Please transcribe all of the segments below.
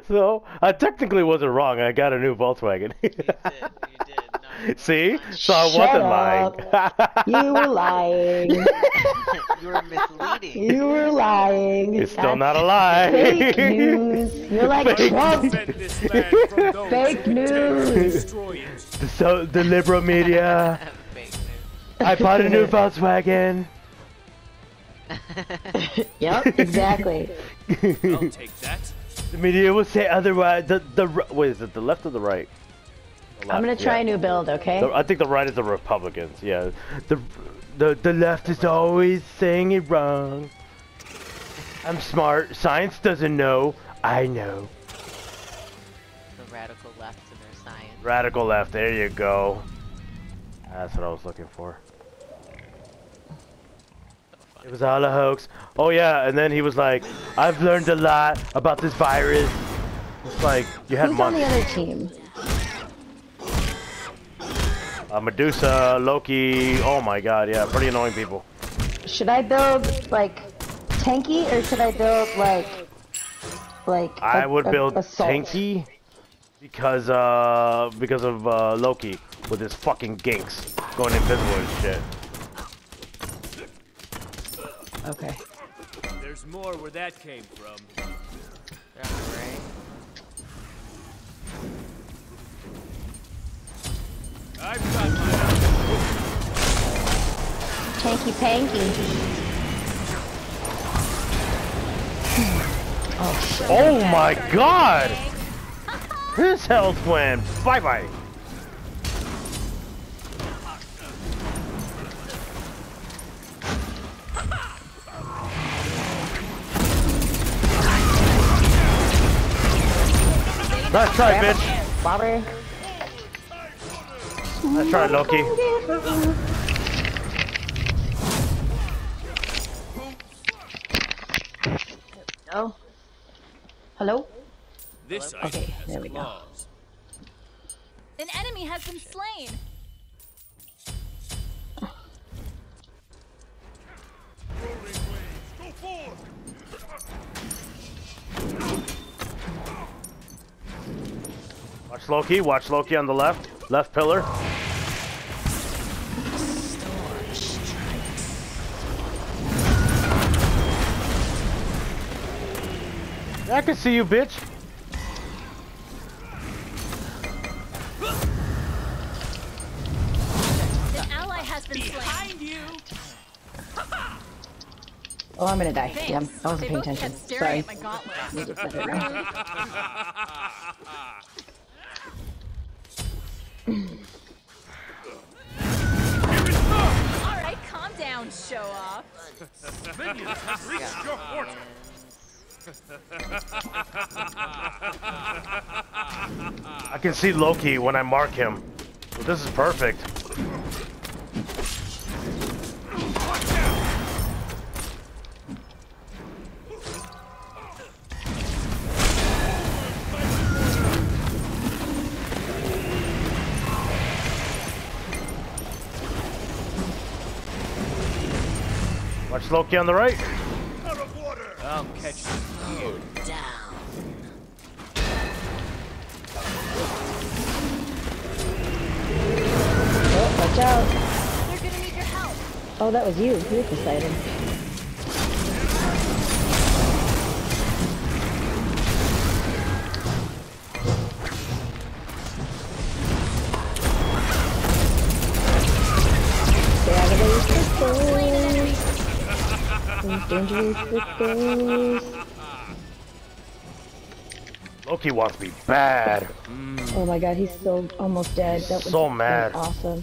so I technically wasn't wrong. I got a new Volkswagen. You did. You did. No, See? So I Shut wasn't up. lying. You were lying. you were misleading. You were lying. it's still not a lie. Fake news. You're like Fake Trump. Defend this land from those Fake who intend to news. The, so, the liberal media. I bought a new Volkswagen. Yep, exactly. I'll take that. The media will say otherwise. The the wait, is it the left or the right? The I'm gonna try yeah. a new build, okay? The- I think the right is the Republicans. Yeah, the the the left is always saying it wrong. I'm smart. Science doesn't know. I know. The radical left to their science. Radical left. There you go. That's what I was looking for. It was all a hoax. Oh yeah, and then he was like, "I've learned a lot about this virus." It's like you had Who's on the other team? Uh, Medusa, Loki. Oh my God, yeah, pretty annoying people. Should I build like tanky or should I build like like I a- would a- build assault? Tanky because uh because of uh, Loki with his fucking ginks going invisible and shit. Okay. There's more where that came from. They're on the right. I've got my. Tanky panky. Oh shit. Oh my God! His health went Bye, bye Nice try, bitch. Bobber. Nice try, Loki. No. Hello? This Okay, there we go. An enemy has been slain. Watch Loki. Watch Loki on the left. Left pillar. I can see you, bitch. An ally has been slain. Behind you! Oh, I'm gonna die. Thanks. Yeah, I wasn't paying attention. Sorry. at my gauntlet. Let me get better now. All right, calm down, show off. Minions have reached your fortress. I can see Loki when I mark him. This is perfect. Watch Loki on the right. Out of water. I'll catch you. Oh, watch out. They're gonna need your help. Oh, that was you. You're Poseidon. Dangerous. Loki wants me bad. Oh my god, he's still almost dead. That was So mad. awesome.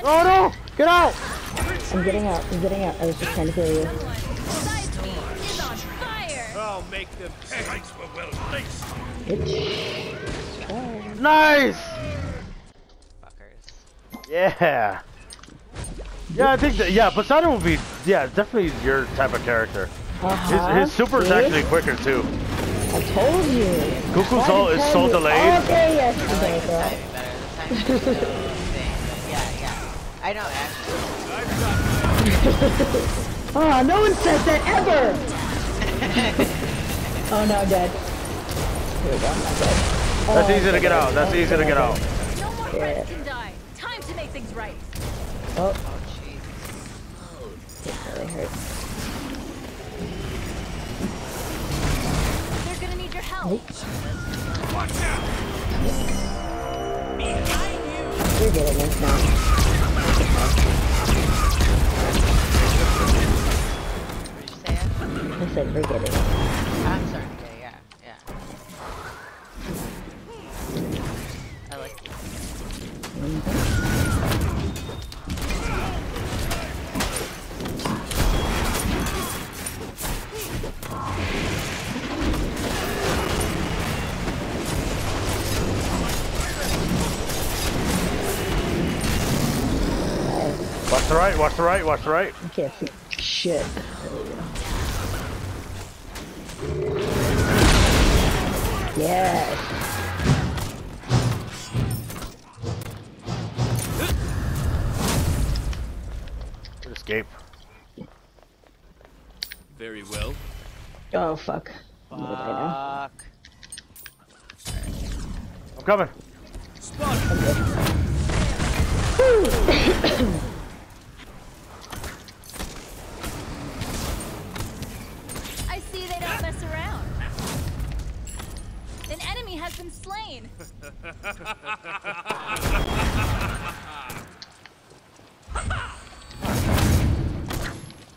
Start with the punch. Oh no! Get out! I'm getting out. I'm getting out. I was just trying to kill you. Side speed is on fire. I'll make them pay. Sights were well placed. Bitch. Nice! Fuckers. Yeah. Yeah, I think that, yeah, Poseidon will be, yeah, definitely your type of character. Uh-huh. His, his super is actually quicker too. I told you. Goku's Why ult is so you? delayed. Okay, yes, I okay, like the girl. timing better. The timing is so insane. But yeah, yeah. I know, actually. Oh, no one says that ever! oh no, I'm dead. Here we go, I'm not dead. That's Oh, easy to get out. That's easy to get out. No more Yeah. friends can die. Time to make things right. Oh, Oh, jeez. it really hurts. They're gonna need your help. Watch out! You're getting this now. I said we're it. I'm sorry. The right, watch the right, watch the right. I can't see shit. There we go. Yes. Escape. Very well. Oh fuck. I'm right. Fuck. I'm coming. I been slain.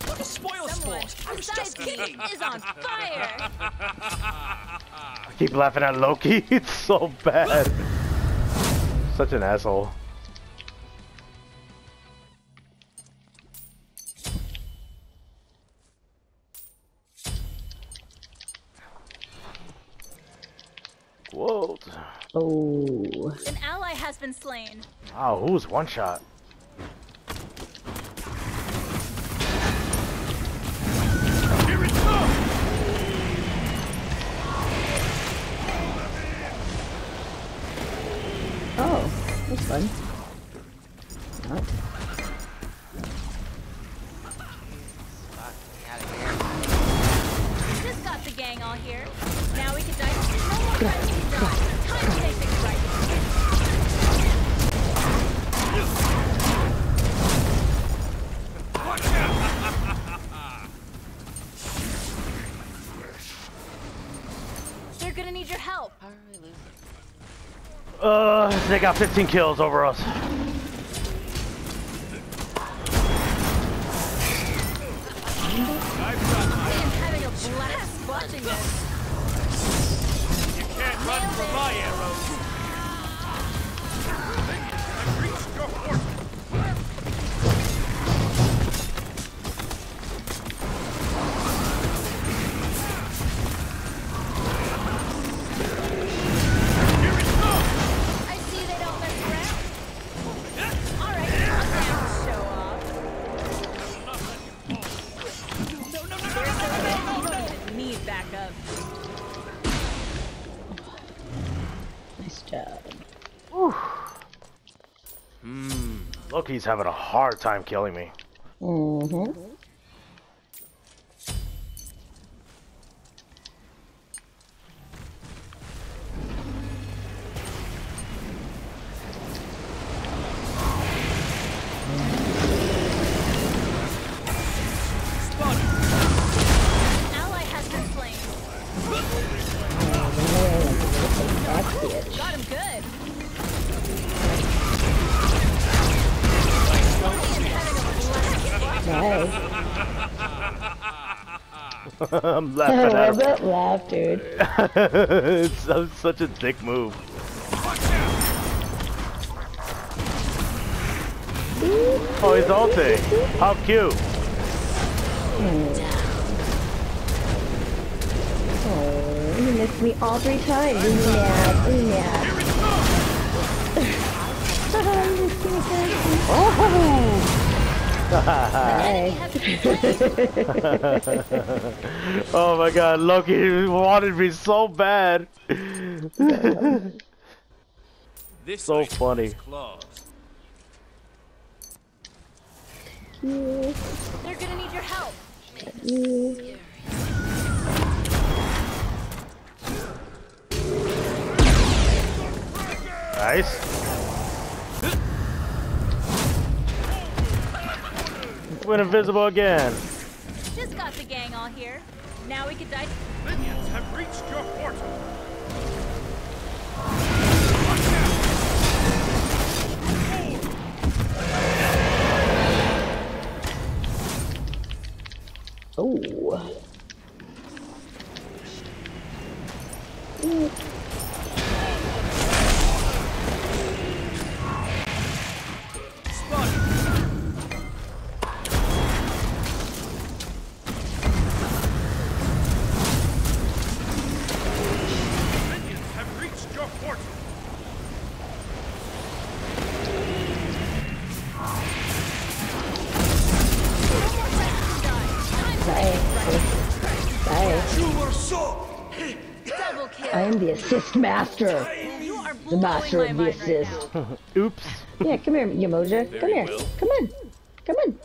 What a spoil Someone sport! I was just kidding. is on fire. I keep laughing at Loki. It's so bad. Such an asshole. Whoa. Oh. An ally has been slain. Wow, who's one shot? Here it comes! Oh. That's fun. Oh. They got 15 kills over us. Loki's having a hard time killing me. Mm-hmm. I'm laughing at that laugh, dude. it's uh, such a dick move. Oh, he's ulting. How cute. Oh, you missed me all three times. Ooh, mad. Hi. Oh my god, Loki wanted me so bad. This So funny. has. They're gonna need your help. Nice. Went invisible again. Just got the gang all here. Now we can dive. Minions have reached your portal. Oh. Minions assist master. The master of the mind right assist. Oops. Yeah, come here, Yemoja. Come here. Come on. Come on.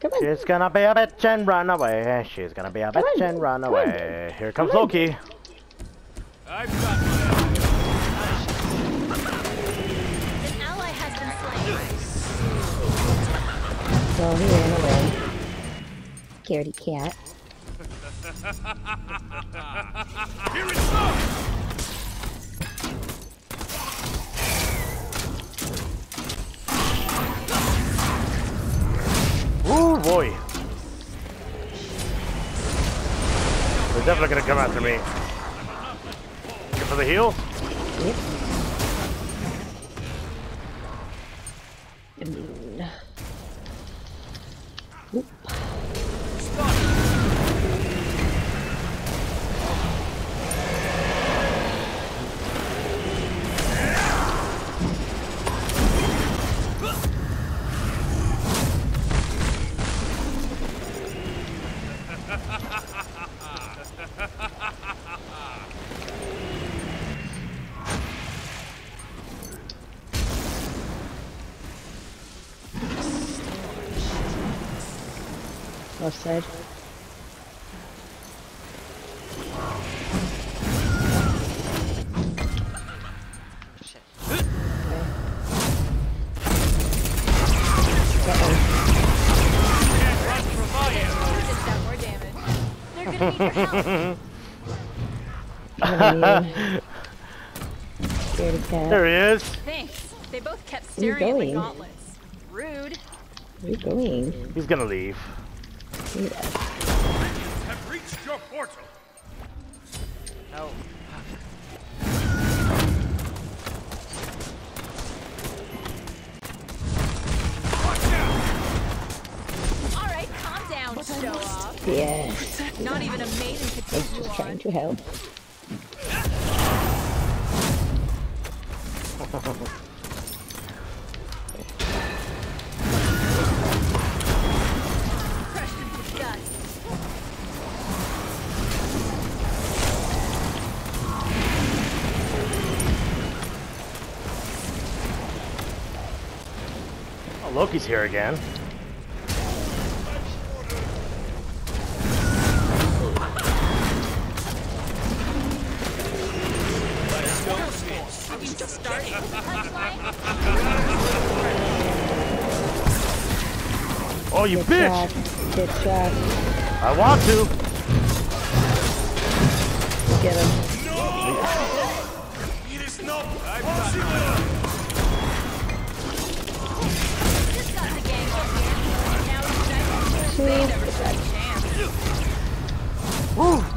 Come on. She's gonna be a bitch and run away. She's gonna be a Come bitch on. and run Come on. away. Here comes Come. Loki. I've got my An ally has been slain. So he ran away. Scaredy cat. Here it comes! Ooh boy. They're definitely gonna come after me. Good for the heal? Yep. Scaredy cat. There he is. Thanks. They both kept Where you staring at my going? gauntlets. Rude. Where are you going? He's gonna leave. Have reached your portal. No. All right, calm down, show off. Yes. Not even a maiden could take you just trying to help. Loki's here again. You just started. Punchline. Oh, you Good bitch! shot. Good shot. I want to.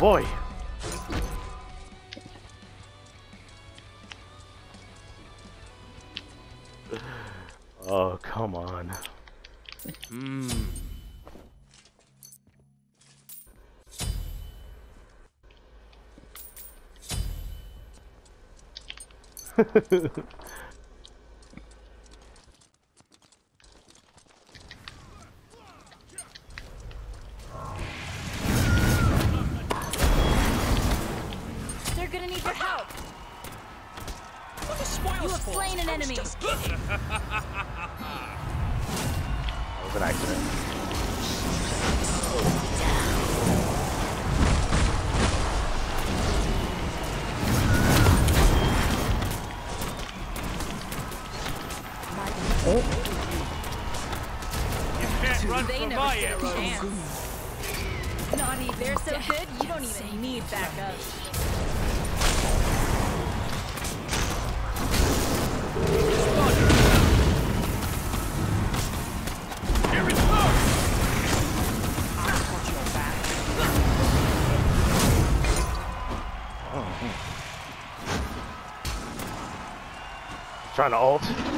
Boy. Oh, come on. Hmm. gonna need your help. You have slain an enemy. That was an accident. You can't run They from never my stood arrows. Naughty, they're so good, you don't even need backup. Trying to ult.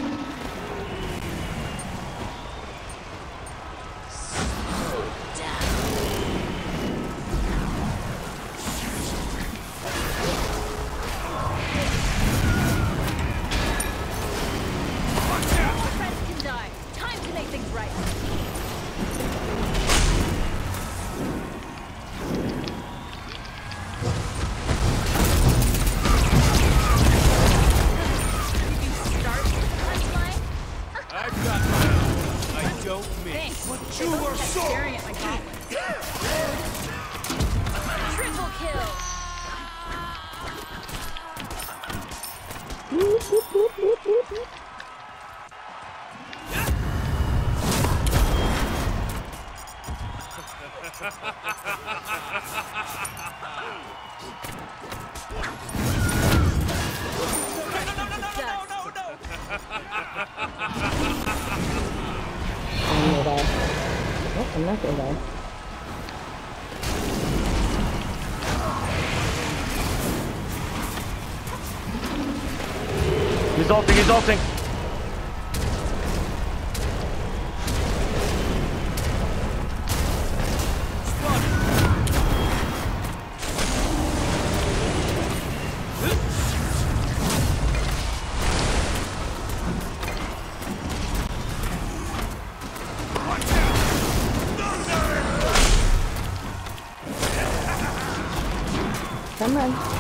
I'm not gonna die. He's ulting, he's ulting. Come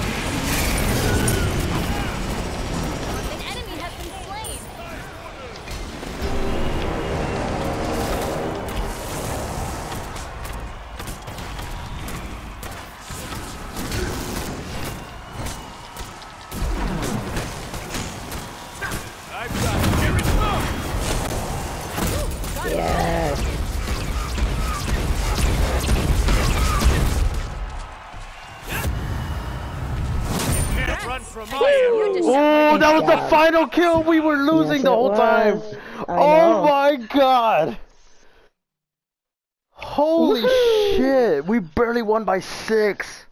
Oh, that was the final kill. We were losing Yes, the it whole time. I Oh know. my god. Holy shit. We barely won by six.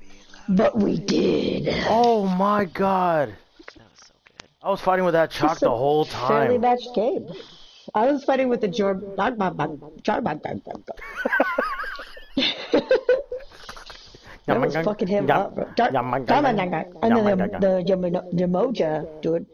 But we did. Oh my god. That was so good. I was fighting with that chalk the a whole Fairly time. matched game. I was fighting with the Jor. I was fucking him up, bro. And then the, Yum- the Yamo- Yemoja dude